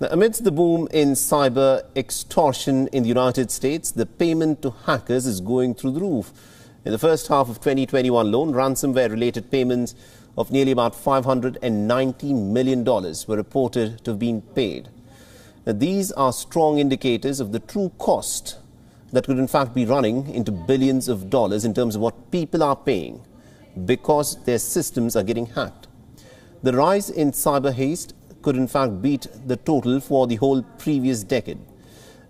Now, amidst the boom in cyber extortion in the United States, the payment to hackers is going through the roof. In the first half of 2021 alone, ransomware-related payments of nearly about $590 million were reported to have been paid. Now, these are strong indicators of the true cost that could in fact be running into billions of dollars in terms of what people are paying because their systems are getting hacked. The rise in cyber haste could in fact beat the total for the whole previous decade.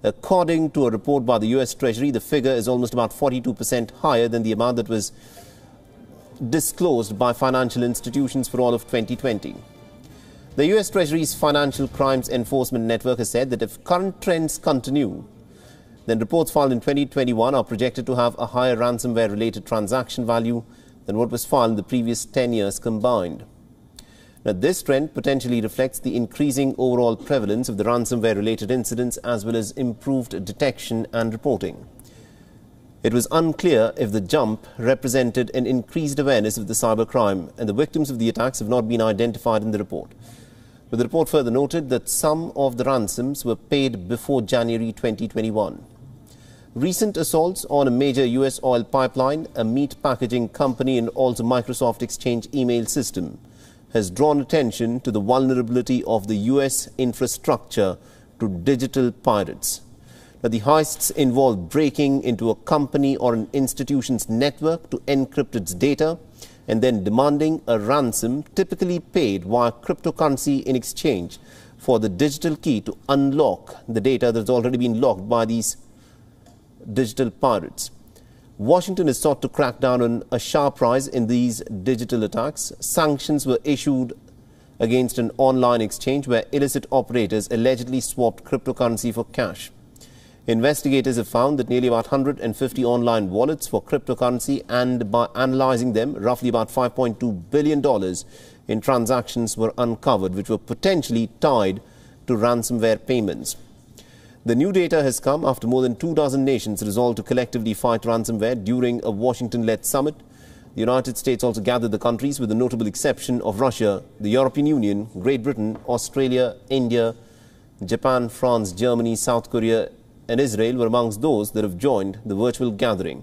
According to a report by the US Treasury, the figure is almost about 42% higher than the amount that was disclosed by financial institutions for all of 2020. The US Treasury's Financial Crimes Enforcement Network has said that if current trends continue, then reports filed in 2021 are projected to have a higher ransomware related transaction value than what was filed in the previous 10 years combined. Now, this trend potentially reflects the increasing overall prevalence of the ransomware-related incidents as well as improved detection and reporting. It was unclear if the jump represented an increased awareness of the cybercrime, and the victims of the attacks have not been identified in the report. But the report further noted that some of the ransoms were paid before January 2021. Recent assaults on a major U.S. oil pipeline, a meat packaging company, and also Microsoft Exchange email system has drawn attention to the vulnerability of the U.S. infrastructure to digital pirates. Now, the heists involve breaking into a company or an institution's network to encrypt its data and then demanding a ransom typically paid via cryptocurrency in exchange for the digital key to unlock the data that's already been locked by these digital pirates. Washington is sought to crack down on a sharp rise in these digital attacks. Sanctions were issued against an online exchange where illicit operators allegedly swapped cryptocurrency for cash. Investigators have found that nearly about 150 online wallets for cryptocurrency and by analyzing them, roughly about $5.2 billion in transactions were uncovered, which were potentially tied to ransomware payments. The new data has come after more than two dozen nations resolved to collectively fight ransomware during a Washington-led summit. The United States also gathered the countries with the notable exception of Russia, the European Union, Great Britain, Australia, India, Japan, France, Germany, South Korea and Israel were amongst those that have joined the virtual gathering.